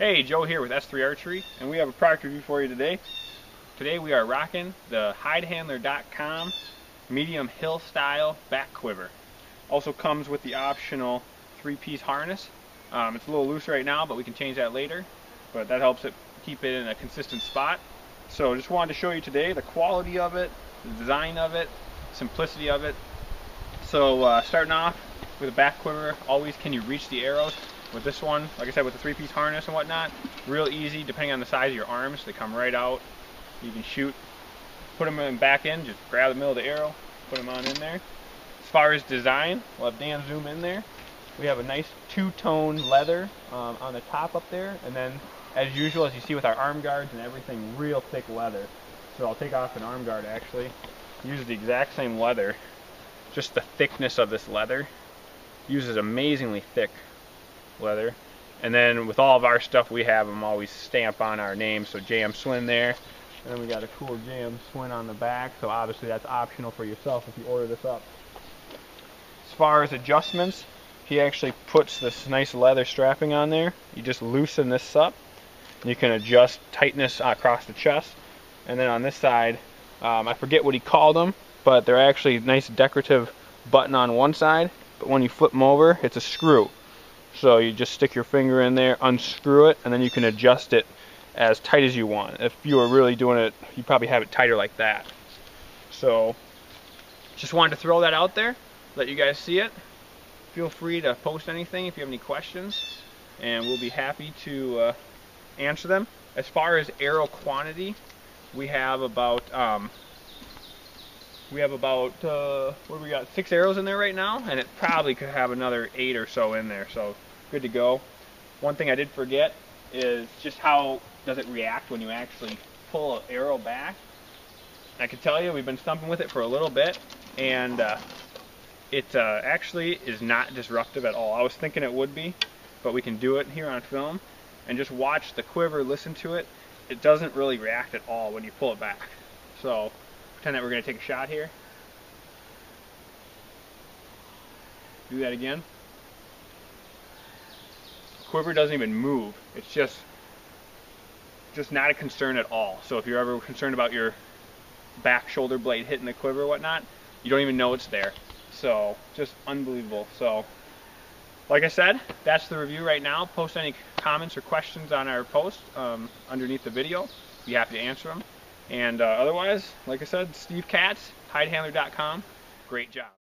Hey, Joe here with S3 Archery, and we have a product review for you today. Today we are rocking the HideHandler.com medium hill style back quiver. Also comes with the optional three-piece harness. Um, it's a little loose right now, but we can change that later. But that helps it keep it in a consistent spot. So just wanted to show you today the quality of it, the design of it, simplicity of it. So uh, starting off with a back quiver, always can you reach the arrows. With this one, like I said, with the three-piece harness and whatnot, real easy depending on the size of your arms. They come right out. You can shoot, put them in back in, just grab the middle of the arrow, put them on in there. As far as design, we'll have Dan zoom in there. We have a nice two-tone leather um, on the top up there, and then as usual, as you see with our arm guards and everything, real thick leather. So I'll take off an arm guard actually. Use the exact same leather, just the thickness of this leather. Uses amazingly thick leather. And then with all of our stuff, we have them always stamp on our name. So JM Swin there. And then we got a cool JM Swin on the back. So obviously that's optional for yourself if you order this up. As far as adjustments, he actually puts this nice leather strapping on there. You just loosen this up. You can adjust tightness across the chest. And then on this side, um, I forget what he called them, but they're actually nice decorative button on one side. But when you flip them over, it's a screw. So you just stick your finger in there, unscrew it, and then you can adjust it as tight as you want. If you were really doing it, you probably have it tighter like that. So just wanted to throw that out there, let you guys see it. Feel free to post anything if you have any questions, and we'll be happy to uh, answer them. As far as arrow quantity, we have about um, we have about uh, what we got? Six arrows in there right now, and it probably could have another eight or so in there. So good to go. One thing I did forget is just how does it react when you actually pull an arrow back. I can tell you we've been stumping with it for a little bit, and uh, it uh, actually is not disruptive at all. I was thinking it would be, but we can do it here on film and just watch the quiver, listen to it. It doesn't really react at all when you pull it back. So pretend that we're going to take a shot here. Do that again. quiver doesn't even move. It's just just not a concern at all. So if you're ever concerned about your back shoulder blade hitting the quiver or whatnot, you don't even know it's there. So just unbelievable. So like I said, that's the review right now. Post any comments or questions on our post um, underneath the video. Be happy to answer them. And uh, otherwise, like I said, Steve Catts, hidehandler.com. Great job.